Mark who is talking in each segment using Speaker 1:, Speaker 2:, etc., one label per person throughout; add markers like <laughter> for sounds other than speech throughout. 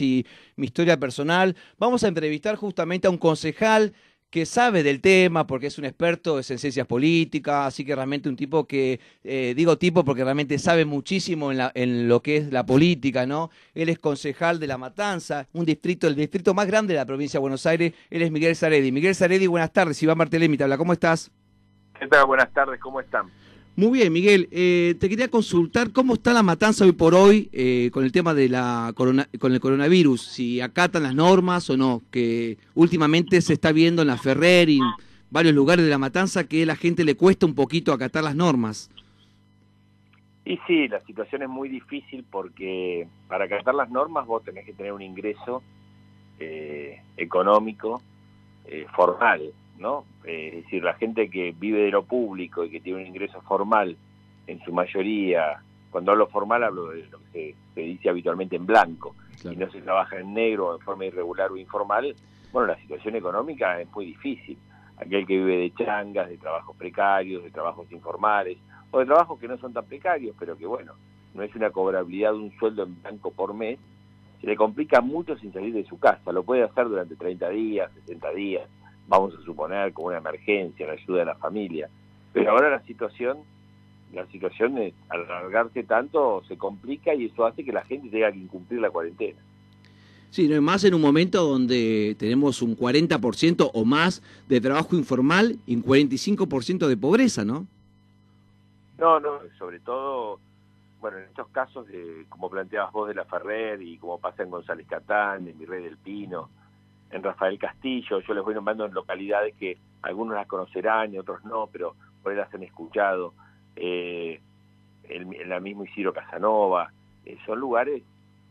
Speaker 1: y mi historia personal. Vamos a entrevistar justamente a un concejal que sabe del tema porque es un experto en ciencias políticas, así que realmente un tipo que, eh, digo tipo porque realmente sabe muchísimo en, la, en, lo que es la política, ¿no? Él es concejal de La Matanza, un distrito, el distrito más grande de la provincia de Buenos Aires, él es Miguel Saredi. Miguel Saredi, buenas tardes, Iván Martelemi, te habla, ¿cómo estás?
Speaker 2: ¿Qué tal? Buenas tardes, ¿cómo están?
Speaker 1: Muy bien, Miguel. Eh, te quería consultar cómo está la matanza hoy por hoy eh, con el tema de la corona, con el coronavirus, si acatan las normas o no, que últimamente se está viendo en la Ferrer y en varios lugares de la matanza que a la gente le cuesta un poquito acatar las normas.
Speaker 2: Y sí, la situación es muy difícil porque para acatar las normas vos tenés que tener un ingreso eh, económico formal ¿no? Eh, es decir, la gente que vive de lo público y que tiene un ingreso formal, en su mayoría, cuando hablo formal hablo de lo que se, dice habitualmente en blanco, y no se trabaja en negro en forma irregular o informal, bueno, la situación económica es muy difícil. Aquel que vive de changas, de trabajos precarios, de trabajos informales, o de trabajos que no son tan precarios, pero que bueno, no es una cobrabilidad de un sueldo en blanco por mes, se le complica mucho sin salir de su casa. Lo puede hacer durante 30 días, 60 días, vamos a suponer, como una emergencia, la ayuda de la familia. Pero ahora la situación, la situación al alargarse tanto se complica y eso hace que la gente tenga que incumplir la cuarentena.
Speaker 1: Sí, no más en un momento donde tenemos un 40% o más de trabajo informal y un 45% de pobreza, ¿no?
Speaker 2: No, no, sobre todo, bueno, en estos casos, de, como planteabas vos de la Ferrer y como pasa en González Catán, en Virrey del Pino, en Rafael Castillo, yo les voy nombrando en localidades que algunos las conocerán y otros no, pero por ahí las han escuchado, eh, en la misma Isidro Casanova, eh, son lugares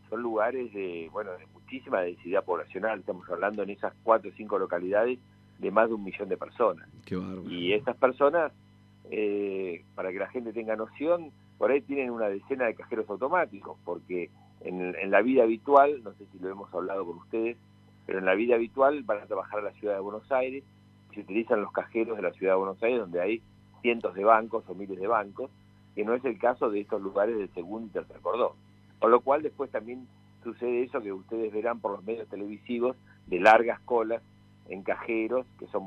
Speaker 2: son lugares de bueno de muchísima densidad poblacional, estamos hablando en esas cuatro o cinco localidades de más de un millón de personas. y estas personas, eh, para que la gente tenga noción, por ahí tienen una decena de cajeros automáticos, porque en, en la vida habitual, no sé si lo hemos hablado con ustedes, pero en la vida habitual van a trabajar a la ciudad de Buenos Aires, se utilizan los cajeros de la ciudad de Buenos Aires, donde hay cientos de bancos o miles de bancos, que no es el caso de estos lugares del segundo y tercer cordón. Con lo cual después también sucede eso que ustedes verán por los medios televisivos de largas colas en cajeros, que son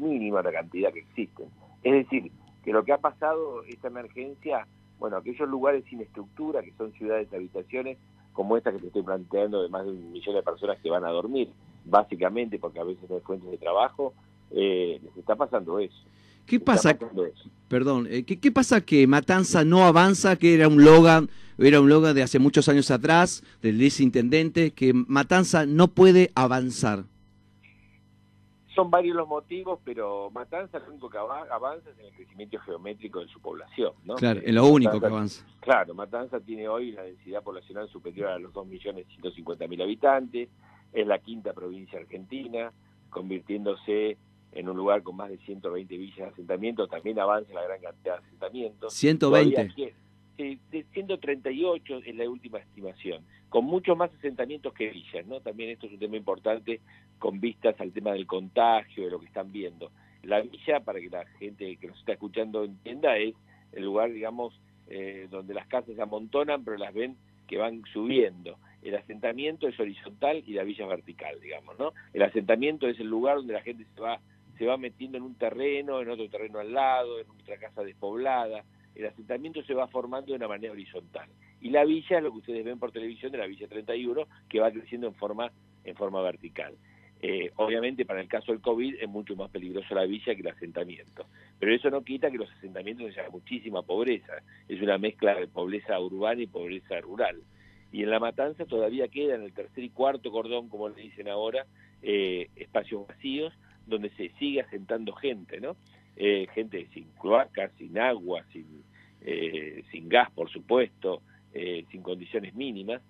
Speaker 2: mínima la cantidad que existen. Es decir, que lo que ha pasado esta emergencia, bueno, aquellos lugares sin estructura, que son ciudades de habitaciones, como esta que te estoy planteando de más de un millón de personas que van a dormir, básicamente porque a veces no hay fuentes de trabajo, eh, les está pasando eso.
Speaker 1: ¿Qué pasa? Perdón, eh, ¿qué, ¿qué, pasa que Matanza no avanza? Que era un logan, era un logan de hace muchos años atrás, del viceintendente, que Matanza no puede avanzar
Speaker 2: son varios los motivos, pero Matanza lo único que avanza es en el crecimiento geométrico de su población. ¿no?
Speaker 1: Claro, es lo único que avanza.
Speaker 2: Claro, Matanza tiene hoy una densidad poblacional superior a los 2.150.000 habitantes, es la quinta provincia argentina, convirtiéndose en un lugar con más de 120 villas de asentamiento, también avanza la gran cantidad de asentamientos.
Speaker 1: 120
Speaker 2: de 138 es la última estimación, con muchos más asentamientos que villas, ¿no? También esto es un tema importante con vistas al tema del contagio, de lo que están viendo. La villa, para que la gente que nos está escuchando entienda, es el lugar, digamos, eh, donde las casas se amontonan, pero las ven que van subiendo. El asentamiento es horizontal y la villa es vertical, digamos, ¿no? El asentamiento es el lugar donde la gente se va se va metiendo en un terreno, en otro terreno al lado, en otra casa despoblada, el asentamiento se va formando de una manera horizontal. Y la villa, lo que ustedes ven por televisión, de la Villa 31, que va creciendo en forma, en forma vertical. Eh, obviamente, para el caso del COVID es mucho más peligroso la villa que el asentamiento. Pero eso no quita que los asentamientos haya muchísima pobreza. Es una mezcla de pobreza urbana y pobreza rural. Y en La Matanza todavía queda en el tercer y cuarto cordón, como le dicen ahora, eh, espacios vacíos donde se sigue asentando gente, ¿no? Eh, gente sin cloacas, sin agua, sin, eh, sin gas, por supuesto, eh, sin condiciones mínimas.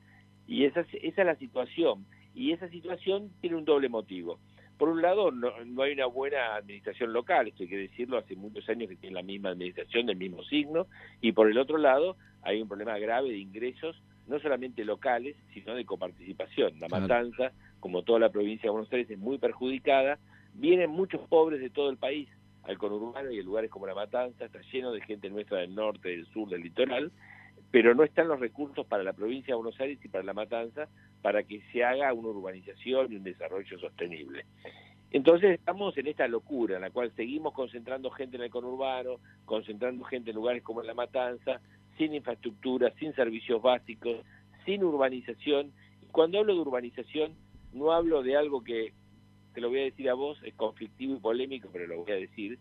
Speaker 2: Y esa, esa es la situación. Y esa situación tiene un doble motivo. Por un lado, no, no, hay una buena administración local, esto hay que decirlo, hace muchos años que tiene la misma administración del mismo signo, y por el otro lado, hay un problema grave de ingresos, no solamente locales, sino de coparticipación. La matanza, como toda la provincia de Buenos Aires, es muy perjudicada, vienen muchos pobres de todo el país al conurbano y en lugares como La Matanza, está lleno de gente nuestra del norte, del sur, del litoral, pero no están los recursos para la provincia de Buenos Aires y para La Matanza, para que se haga una urbanización y un desarrollo sostenible. Entonces estamos en esta locura en la cual seguimos concentrando gente en el conurbano, concentrando gente en lugares como La Matanza, sin infraestructura, sin servicios básicos, sin urbanización. Y cuando hablo de urbanización, no hablo de algo que, te lo voy a decir a vos, es conflictivo y polémico, pero lo voy a decir,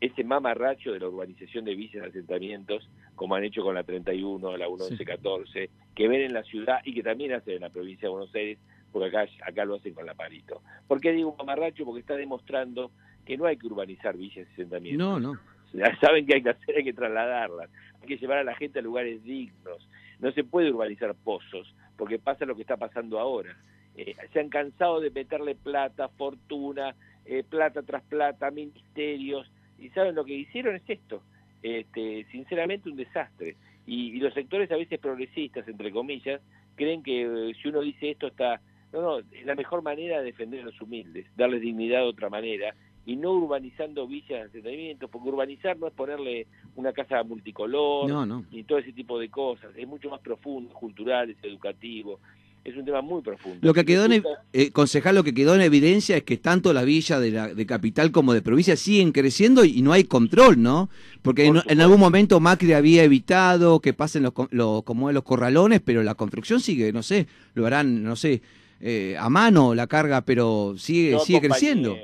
Speaker 2: ese mamarracho de la urbanización de villas y asentamientos, como han hecho con la 31, la 1114, que ven en la ciudad y que también hacen en la provincia de Buenos Aires, porque acá, acá lo hacen con la Parito. ¿Por qué digo mamarracho? Porque está demostrando que no hay que urbanizar villas y asentamientos.
Speaker 1: No, no.
Speaker 2: Ya saben que hay que hacer, hay que trasladarlas, hay que llevar a la gente a lugares dignos. No se puede urbanizar pozos, porque pasa lo que está pasando ahora. Eh, se han cansado de meterle plata, fortuna, eh, plata tras plata, ministerios, y saben lo que hicieron es esto, este, sinceramente un desastre. Y, los sectores a veces progresistas, entre comillas, creen que eh, si uno dice esto está... No, no, es la mejor manera de defender a los humildes, darles dignidad de otra manera, y no urbanizando villas de asentamientos, porque urbanizar no es ponerle una casa multicolor, ni todo ese tipo de cosas, es mucho más profundo, cultural, es educativo, es un tema muy profundo.
Speaker 1: Lo que quedó en, eh, concejal, lo que quedó en evidencia es que tanto la villa de, la, de capital como de provincia siguen creciendo y, no hay control, ¿no? Porque en, algún momento Macri había evitado que pasen los, los, como los corralones, pero la construcción sigue, no sé, lo harán, no sé, eh, a mano la carga, pero sigue, sigue creciendo.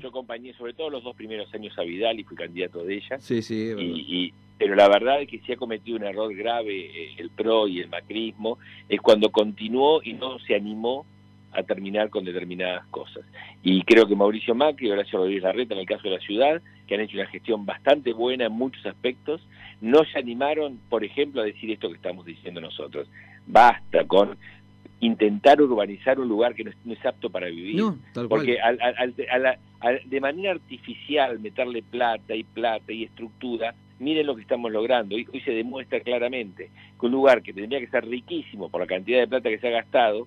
Speaker 2: Yo acompañé sobre todo los dos primeros años a Vidal y fui candidato de ella.
Speaker 1: Sí, sí.
Speaker 2: y pero la verdad es que si ha cometido un error grave eh, el PRO y el macrismo es cuando continuó y no se animó a terminar con determinadas cosas. Y creo que Mauricio Macri y Horacio Rodríguez Larreta, en el caso de la ciudad, que han hecho una gestión bastante buena en muchos aspectos, no se animaron, por ejemplo, a decir esto que estamos diciendo nosotros. Basta con intentar urbanizar un lugar que no es, apto para vivir. porque de manera artificial meterle plata y plata y estructura miren lo que estamos logrando. Hoy, hoy se demuestra claramente que un lugar que tendría que ser riquísimo por la cantidad de plata que se ha gastado,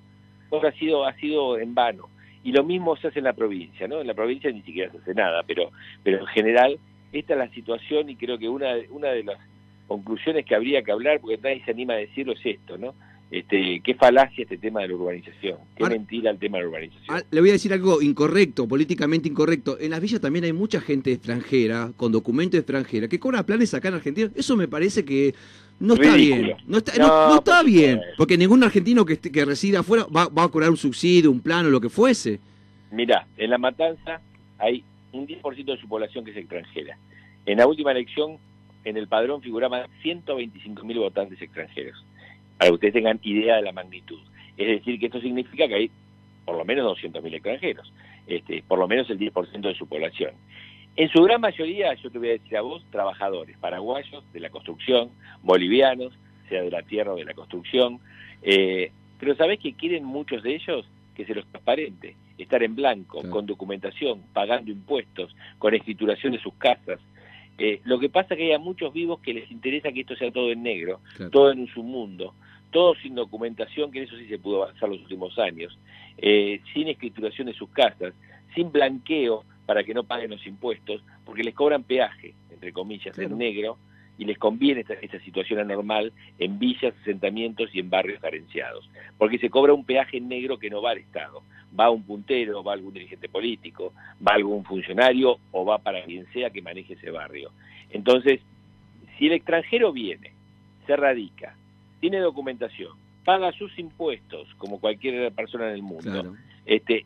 Speaker 2: ahora ha sido, ha sido en vano. Y lo mismo se hace en la provincia, ¿no? En la provincia ni siquiera se hace nada, pero, pero en general esta es la situación y creo que una, una de las conclusiones que habría que hablar, porque nadie se anima a decirlo, es esto, ¿no? Este, qué falacia este tema de la urbanización, qué mentira el tema de la urbanización.
Speaker 1: Ah, le voy a decir algo incorrecto, políticamente incorrecto. En las villas también hay mucha gente extranjera, con documentos extranjera, que cobra planes acá en Argentina. Eso me parece que no está bien. No está, no, está bien, porque ningún argentino que, que resida afuera va, va, a cobrar un subsidio, un plano, lo que fuese.
Speaker 2: Mirá, en La Matanza hay un 10% de su población que es extranjera. En la última elección, en el padrón figuraban 125.000 votantes extranjeros para que ustedes tengan idea de la magnitud. Es decir, que esto significa que hay por lo menos 200.000 extranjeros, este, por lo menos el 10% de su población. En su gran mayoría, yo te voy a decir a vos, trabajadores paraguayos de la construcción, bolivianos, sea de la tierra o de la construcción, eh, pero ¿sabés que quieren muchos de ellos? Que se los transparente, estar en blanco, con documentación, pagando impuestos, con escrituración de sus casas, eh, lo que pasa es que hay a muchos vivos que les interesa que esto sea todo en negro, todo en un submundo, todo sin documentación, que en eso sí se pudo avanzar los últimos años, eh, sin escrituración de sus casas, sin blanqueo para que no paguen los impuestos, porque les cobran peaje, entre comillas, en negro, y les conviene esta, esta, situación anormal en villas, asentamientos y en barrios carenciados, porque se cobra un peaje en negro que no va al Estado, va un puntero, va algún dirigente político, va algún funcionario o va para quien sea que maneje ese barrio. Entonces, si el extranjero viene, se radica, tiene documentación, paga sus impuestos como cualquier persona en el mundo, este,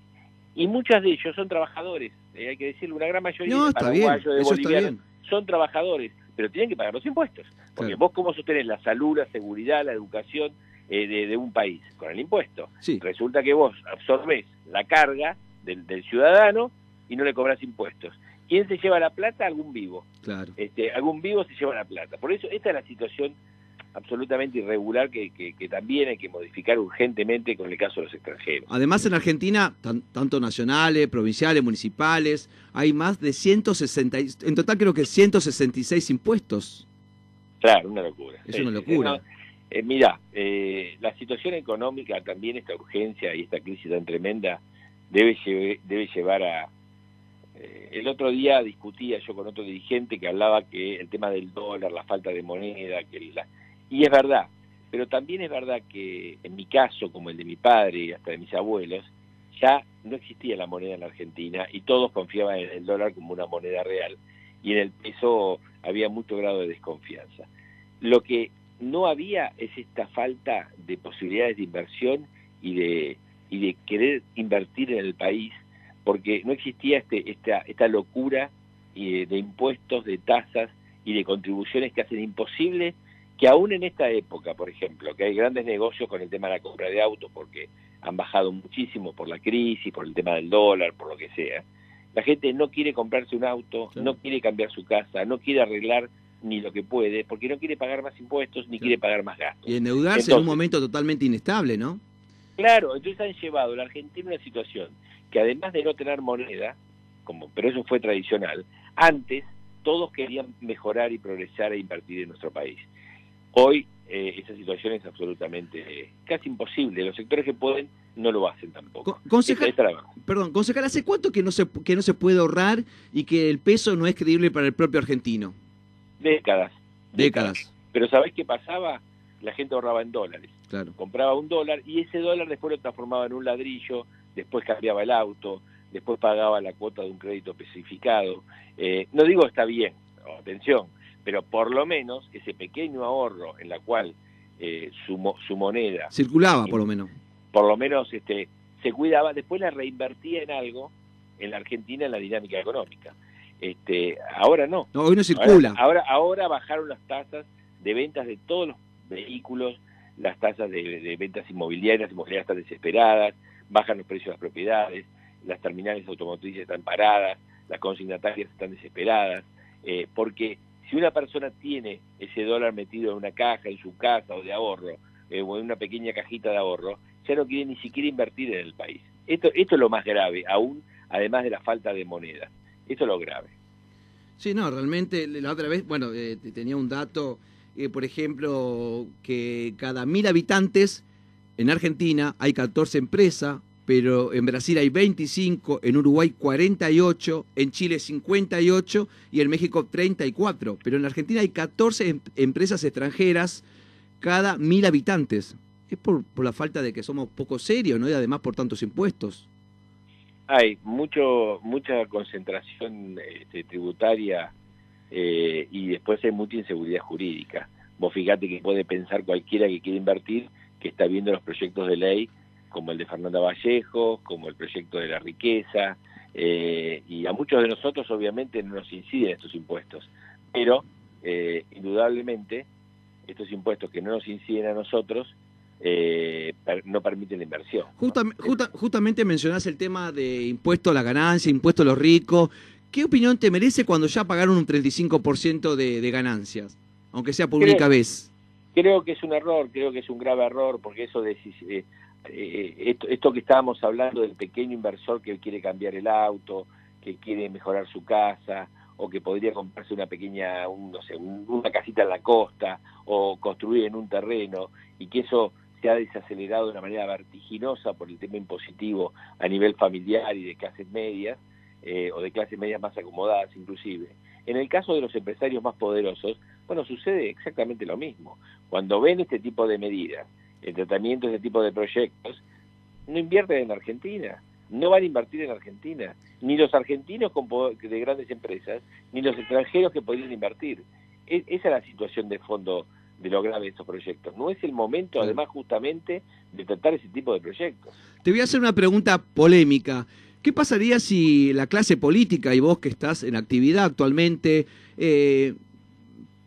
Speaker 2: y muchas de ellos son trabajadores, eh, hay que decirlo, una gran mayoría de paraguayos, de bolivianos, son trabajadores, pero tienen que pagar los impuestos, porque vos cómo sostenés la salud, la seguridad, la educación, eh, de, un país con el impuesto. Resulta que vos absorbés la carga del, ciudadano y no le cobras impuestos. ¿Quién se lleva la plata? Algún vivo.
Speaker 1: Claro.
Speaker 2: Este, algún vivo se lleva la plata. Por eso esta es la situación absolutamente irregular que, que, también hay que modificar urgentemente con el caso de los extranjeros.
Speaker 1: Además, en Argentina, tanto nacionales, provinciales, municipales, hay más de 160, en total creo que 166 impuestos.
Speaker 2: Claro, una locura.
Speaker 1: Es una locura.
Speaker 2: Eh, mira, eh, la situación económica también, esta urgencia y esta crisis tan tremenda, debe, debe llevar a... Eh, el otro día discutía yo con otro dirigente que hablaba que el tema del dólar, la falta de moneda, que la, y es verdad, pero también es verdad que en mi caso, como el de mi padre y hasta de mis abuelos, ya no existía la moneda en la Argentina y todos confiaban en el dólar como una moneda real y en el peso había mucho grado de desconfianza. Lo que no había es esta falta de posibilidades de inversión y de, y de querer invertir en el país, porque no existía este, esta, esta locura de impuestos, de tasas y de contribuciones que hacen imposible que aún en esta época, por ejemplo, que hay grandes negocios con el tema de la compra de autos, porque han bajado muchísimo por la crisis, por el tema del dólar, por lo que sea, la gente no quiere comprarse un auto, no quiere cambiar su casa, no quiere arreglar ni lo que puede, porque no quiere pagar más impuestos ni quiere pagar más gastos.
Speaker 1: Y endeudarse en un momento totalmente inestable, ¿no?
Speaker 2: Claro, entonces han llevado a la Argentina a una situación que además de no tener moneda, como, pero eso fue tradicional, antes todos querían mejorar y progresar e invertir en nuestro país. Hoy eh, esa situación es absolutamente casi imposible. Los sectores que pueden no lo hacen tampoco.
Speaker 1: Concejal, perdón, concejal, ¿hace cuánto que no, se, que no se puede ahorrar y que el peso no es creíble para el propio argentino?
Speaker 2: Décadas.
Speaker 1: Décadas.
Speaker 2: Pero ¿sabés qué pasaba? La gente ahorraba en dólares.
Speaker 1: Claro.
Speaker 2: Compraba un dólar y ese dólar después lo transformaba en un ladrillo, después cambiaba el auto, después pagaba la cuota de un crédito especificado. Eh, no digo está bien, atención, pero por lo menos ese pequeño ahorro en la cual eh, su, su moneda...
Speaker 1: Circulaba, por lo menos.
Speaker 2: Por lo menos este, se cuidaba, después la reinvertía en algo en la Argentina en la dinámica económica. Este, ahora no.
Speaker 1: No, hoy no circula.
Speaker 2: Ahora, ahora, bajaron las tasas de ventas de todos los vehículos, las tasas de, ventas inmobiliarias, las inmobiliarias están desesperadas, bajan los precios de las propiedades, las terminales automotrices están paradas, las consignatarias están desesperadas, eh, porque si una persona tiene ese dólar metido en una caja, en su casa o de ahorro, eh, o en una pequeña cajita de ahorro, ya no quiere ni siquiera invertir en el país. Esto, esto es lo más grave, aún además de la falta de moneda. Esto es lo grave.
Speaker 1: Sí, no, realmente la otra vez, bueno, eh, tenía un dato, eh, por ejemplo, que cada mil habitantes en Argentina hay 14 empresas, pero en Brasil hay 25, en Uruguay 48, en Chile 58 y en México 34. Pero en Argentina hay 14 em, empresas extranjeras cada mil habitantes. Es por, por la falta de que somos poco serios, ¿no? Y además por tantos impuestos
Speaker 2: hay mucho mucha concentración este, tributaria eh, y después hay mucha inseguridad jurídica. Vos fíjate que puede pensar cualquiera que quiere invertir que está viendo los proyectos de ley como el de Fernanda Vallejo, como el proyecto de la riqueza, eh, y a muchos de nosotros obviamente no nos inciden estos impuestos, pero eh, indudablemente estos impuestos que no nos inciden a nosotros eh, no permiten la inversión.
Speaker 1: justamente mencionás el tema de impuesto a la ganancia, impuesto a los ricos. ¿Qué opinión te merece cuando ya pagaron un 35% de, de ganancias, aunque sea por única vez?
Speaker 2: Creo que es un error, creo que es un grave error, porque eso de, eh, eh, esto, esto que estábamos hablando del pequeño inversor que quiere cambiar el auto, que quiere mejorar su casa, o que podría comprarse una pequeña, no sé, una casita en la costa, o construir en un terreno, y que eso se ha desacelerado de una manera vertiginosa por el tema impositivo a nivel familiar y de clases medias, eh, o de clases medias más acomodadas inclusive. En el caso de los empresarios más poderosos, bueno, sucede exactamente lo mismo. Cuando ven este tipo de medidas, el tratamiento de este tipo de proyectos, no invierten en Argentina, no van a invertir en Argentina, ni los argentinos con de grandes empresas, ni los extranjeros que podrían invertir. E-, esa es la situación de fondo de lo grave de estos proyectos. No es el momento, además, justamente, de tratar ese tipo de proyectos.
Speaker 1: Te voy a hacer una pregunta polémica. ¿Qué pasaría si la clase política y vos que estás en actividad actualmente eh,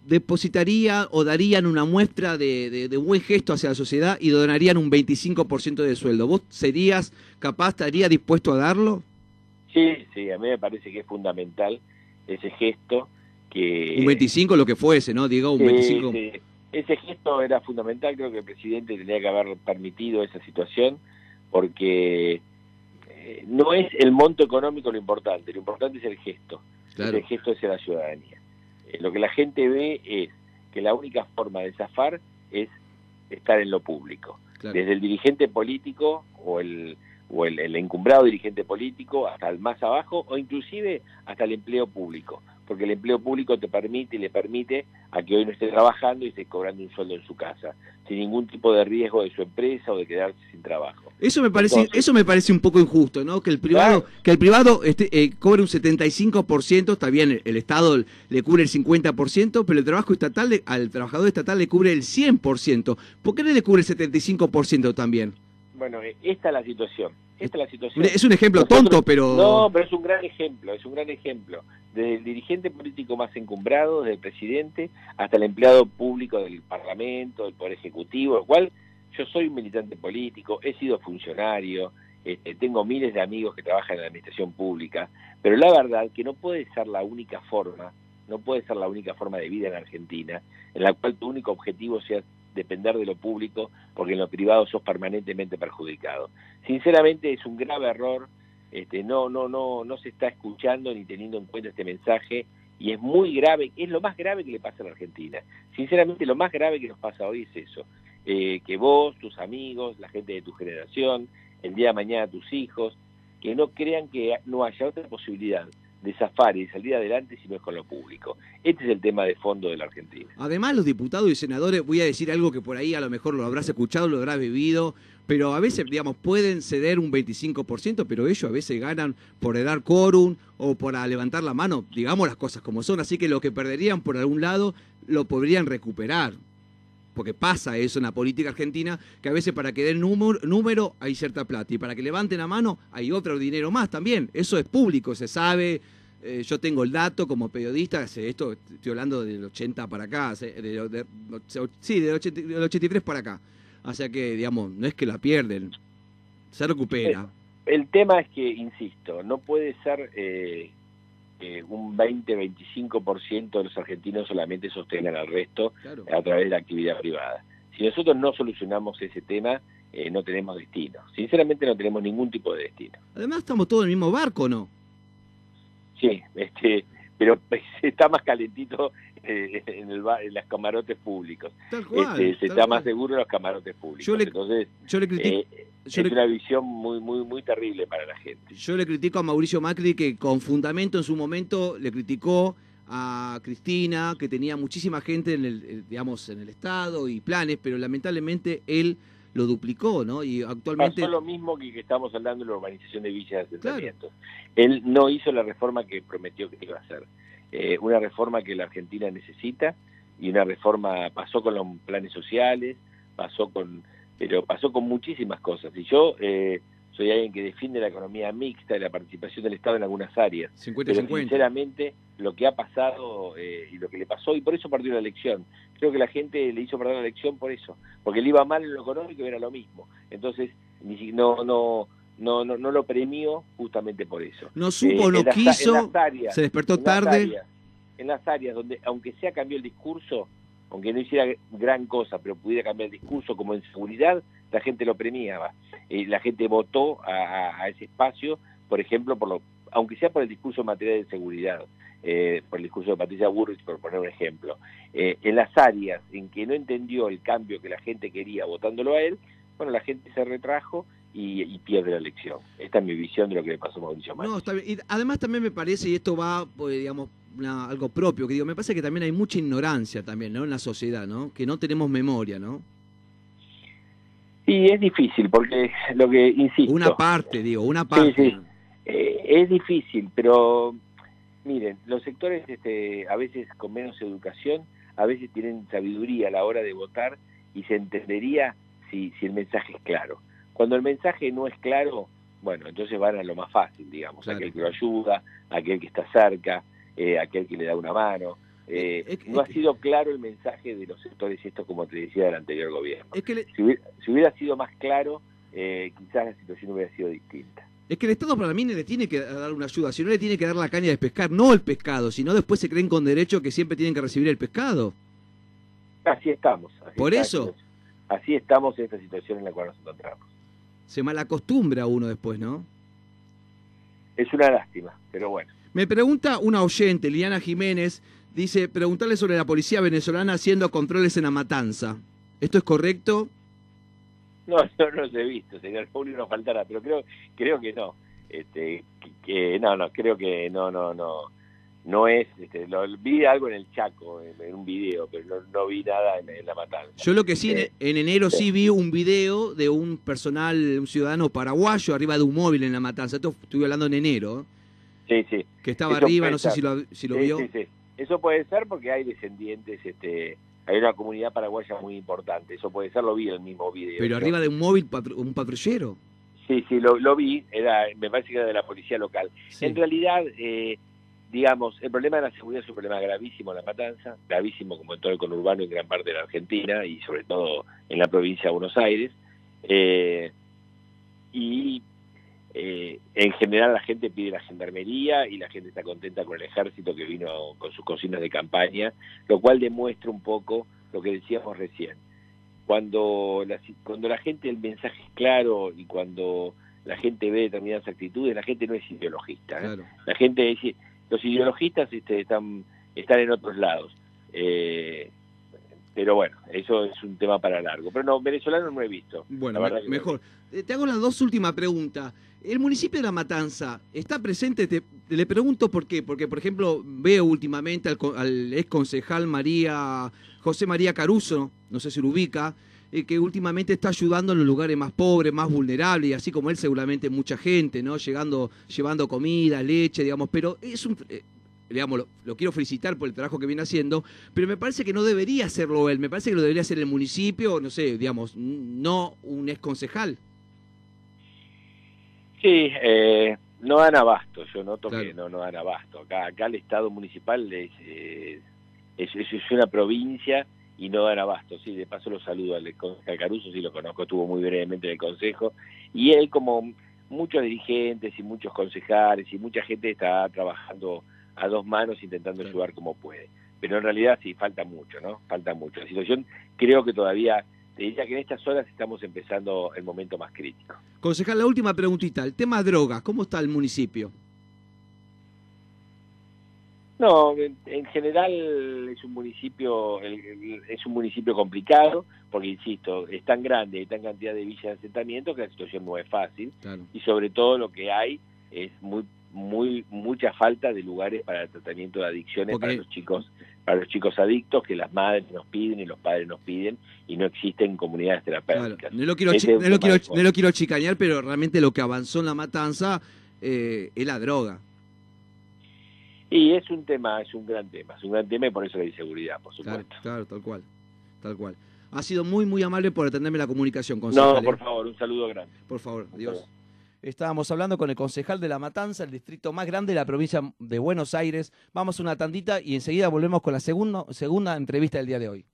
Speaker 1: depositaría o darían una muestra de, buen gesto hacia la sociedad y donarían un 25% de sueldo? ¿Vos serías capaz, estarías dispuesto a darlo?
Speaker 2: Sí, sí, a mí me parece que es fundamental ese gesto. Que,
Speaker 1: un 25 lo que fuese, ¿no? Digo, un 25
Speaker 2: ese gesto era fundamental, creo que el presidente tenía que haber permitido esa situación, porque eh, no es el monto económico lo importante, lo importante es el gesto, el gesto hacia la ciudadanía. Eh, lo que la gente ve es que la única forma de zafar es estar en lo público, desde el dirigente político o el o el, el, encumbrado dirigente político hasta el más abajo o inclusive hasta el empleo público porque el empleo público te permite y le permite a que hoy no esté trabajando y esté cobrando un sueldo en su casa, sin ningún tipo de riesgo de su empresa o de quedarse sin trabajo.
Speaker 1: Eso me parece, eso me parece un poco injusto, ¿no? Que el privado, que el privado este, eh, cobre un 75%, está bien, el Estado le cubre el 50%, pero el trabajo estatal al trabajador estatal le cubre el 100%. ¿Por qué no le cubre el 75% también?
Speaker 2: Bueno, eh, esta es la situación. Esta es la situación.
Speaker 1: Es un ejemplo tonto, pero...
Speaker 2: No, pero es un gran ejemplo, es un gran ejemplo. Desde el dirigente político más encumbrado, desde el presidente, hasta el empleado público del Parlamento, del Poder Ejecutivo, el cual yo soy un militante político, he sido funcionario, este, tengo miles de amigos que trabajan en la administración pública, pero la verdad que no puede ser la única forma, no puede ser la única forma de vida en Argentina, en la cual tu único objetivo sea depender de lo público, porque en lo privado sos permanentemente perjudicado. Sinceramente es un grave error, este, no, no, no, no se está escuchando ni teniendo en cuenta este mensaje y es muy grave, es lo más grave que le pasa a la Argentina. Sinceramente lo más grave que nos pasa hoy es eso, eh, que vos, tus amigos, la gente de tu generación, el día de mañana tus hijos, que no crean que no haya otra posibilidad de zafar y salir adelante si no es con lo público. Este es el tema de fondo de la Argentina.
Speaker 1: Además, los diputados y senadores, voy a decir algo que por ahí a lo mejor lo habrás escuchado, lo habrás vivido, pero a veces, digamos, pueden ceder un 25%, pero ellos a veces ganan por dar quórum o por levantar la mano, digamos las cosas como son, así que lo que perderían por algún lado lo podrían recuperar. Porque pasa eso en la política argentina, que a veces para que den número, hay cierta plata y para que levanten la mano hay otro dinero más también. Eso es público, se sabe. Eh, yo tengo el dato como periodista, esto estoy hablando del 80 para acá, sí, del, 83 para acá. O sea que, digamos, no es que la pierden, se recupera.
Speaker 2: El, tema es que, insisto, no puede ser eh, un 20-25% de los argentinos solamente sostengan al resto a través de la actividad privada. Si nosotros no solucionamos ese tema, eh, no tenemos destino. Sinceramente no tenemos ningún tipo de destino.
Speaker 1: Además estamos todos en el mismo barco, ¿no?
Speaker 2: Sí, este, pero <laughs> está más calentito eh, en, el, en los camarotes públicos. Este, se está más seguro en los camarotes públicos. Entonces, yo le critico, eh, es una visión muy, muy, muy terrible para la gente.
Speaker 1: Yo le critico a Mauricio Macri que con fundamento en su momento le criticó a Cristina, que tenía muchísima gente en el, eh, digamos, en el Estado y planes, pero lamentablemente él lo duplicó, ¿no? Y actualmente...
Speaker 2: Pasó lo mismo que, que estamos hablando de la urbanización de villas de asentamientos. Él no hizo la reforma que prometió que iba a hacer. Eh, una reforma que la Argentina necesita y una reforma pasó con los planes sociales, pasó con pero pasó con muchísimas cosas. Y yo eh, soy alguien que defiende la economía mixta y la participación del Estado en algunas áreas.
Speaker 1: 50
Speaker 2: pero sinceramente, lo que ha pasado eh, y lo que le pasó, y por eso perdió la elección. Creo que la gente le hizo perder la elección por eso, porque le iba mal en lo económico y era lo mismo. Entonces, no, no, no, no, no lo premió justamente por eso.
Speaker 1: No supo, eh, no quiso, se despertó tarde.
Speaker 2: en las áreas donde, aunque sea cambió el discurso, aunque no hiciera gran cosa, pero pudiera cambiar el discurso como en seguridad, la gente lo premiaba. Eh, la gente votó a, ese espacio, por ejemplo, por lo, aunque sea por el discurso en materia de seguridad, eh, por el discurso de Patricia Burrich, por poner un ejemplo. Eh, en las áreas en que no entendió el cambio que la gente quería votándolo a él, bueno, la gente se retrajo y, pierde la elección. Esta es mi visión de lo que le pasó a Mauricio Macri.
Speaker 1: Y además también me parece, y esto va, pues, digamos, algo propio, que digo, me parece que también hay mucha ignorancia también, ¿no? En la sociedad, ¿no? Que no tenemos memoria, ¿no?
Speaker 2: Y es difícil, porque lo que, insisto...
Speaker 1: Una parte, digo, una parte.
Speaker 2: Sí, sí. Eh, es difícil, pero miren, los sectores este, a veces con menos educación, a veces tienen sabiduría a la hora de votar y se entendería si, si el mensaje es claro. Cuando el mensaje no es claro, bueno, entonces van a lo más fácil, digamos, aquel que lo ayuda, aquel que está cerca, eh, aquel que le da una mano. Eh, no ha sido claro el mensaje de los sectores esto como te decía del anterior gobierno. si, hubiera, sido más claro, eh, quizás la situación hubiera sido distinta.
Speaker 1: Es que el Estado para mí le tiene que dar una ayuda, si no le tiene que dar la caña de pescar, no el pescado, sino después se creen con derecho que siempre tienen que recibir el pescado.
Speaker 2: Así estamos.
Speaker 1: Por eso.
Speaker 2: Así estamos en esta situación en la cual nos encontramos.
Speaker 1: Se malacostumbra uno después, ¿no?
Speaker 2: Es una lástima, pero bueno.
Speaker 1: Me pregunta una oyente, Liana Jiménez, dice, preguntarle sobre la policía venezolana haciendo controles en la matanza. ¿Esto es correcto?
Speaker 2: No, <laughs> yo no lo he visto, señor público no faltará, pero creo, creo que no. Este, que, no, no, creo que no, no, no. no es, este, lo, vi algo en el Chaco, en, un video, pero no, vi nada en, la matanza.
Speaker 1: Yo lo que sí, en, eh, enero sí. vi un video de un personal, un ciudadano paraguayo arriba de un móvil en la matanza. Esto estuve hablando en enero.
Speaker 2: Sí, sí.
Speaker 1: Que estaba arriba, no sé si lo, si lo vio.
Speaker 2: Sí, sí. Eso puede ser porque hay descendientes, este, hay una comunidad paraguaya muy importante. Eso puede ser, lo vi en el mismo video.
Speaker 1: Pero arriba de un móvil, un patrullero.
Speaker 2: Sí, sí, lo, lo vi, era, me parece que era de la policía local. En realidad, eh, digamos, el problema de la seguridad es un problema gravísimo en la matanza, gravísimo como en todo el conurbano en gran parte de la Argentina y sobre todo en la provincia de Buenos Aires. Eh, y eh, en general la gente pide la gendarmería y la gente está contenta con el ejército que vino con sus cocinas de campaña, lo cual demuestra un poco lo que decíamos recién. Cuando la, cuando la gente el mensaje es claro y cuando la gente ve determinadas actitudes, la gente no es ideologista. ¿eh? La gente dice, los ideologistas este, están, están en otros lados. Eh, pero bueno, eso es un tema para largo. Pero no, venezolano no he visto.
Speaker 1: Bueno, mejor. Eh, te hago las dos últimas preguntas. ¿El municipio de La Matanza está presente? Te, le pregunto por qué. Porque, por ejemplo, veo últimamente al, al ex concejal María, José María Caruso, no sé si lo ubica, eh, que últimamente está ayudando en los lugares más pobres, más vulnerables, y así como él seguramente mucha gente, ¿no? Llegando, llevando comida, leche, digamos, pero es un... Eh, digamos, lo, quiero felicitar por el trabajo que viene haciendo, pero me parece que no debería hacerlo él, me parece que lo debería hacer el municipio, no sé, digamos, no un ex concejal.
Speaker 2: Sí, eh, no dan abasto, yo noto que no, no dan abasto. Acá, acá el Estado municipal es, es, es una provincia y no dan abasto. Sí, de paso lo saludo al concejal Caruso, sí lo conozco, estuvo muy brevemente en el Consejo, y él como muchos dirigentes y muchos concejales y mucha gente está trabajando a dos manos intentando ayudar como puede. Pero en realidad sí, falta mucho, ¿no? Falta mucho. La situación creo que todavía, te diría que en estas horas estamos empezando el momento más crítico.
Speaker 1: Concejal, la última preguntita, el tema drogas, ¿cómo está el municipio?
Speaker 2: No, en, general es un municipio es un municipio complicado porque insisto es tan grande y tan cantidad de villas de asentamiento que la situación no es fácil y sobre todo lo que hay es muy muy mucha falta de lugares para el tratamiento de adicciones para los chicos para los chicos adictos que las madres nos piden y los padres nos piden y no existen comunidades terapéuticas.
Speaker 1: No, lo quiero, no, lo quiero, no lo quiero chicañar, pero realmente lo que avanzó en la matanza eh, es la droga.
Speaker 2: Y es un tema, es un gran tema, es un gran tema y por eso la inseguridad, por supuesto.
Speaker 1: Claro, tal cual, tal cual. Ha sido muy, muy amable por atenderme la comunicación,
Speaker 2: concejal. No, por favor, un saludo grande.
Speaker 1: Por favor, adiós. Estábamos hablando con el concejal de La Matanza, el distrito más grande de la provincia de Buenos Aires. Vamos a una tandita y enseguida volvemos con la segunda, segunda entrevista del día de hoy.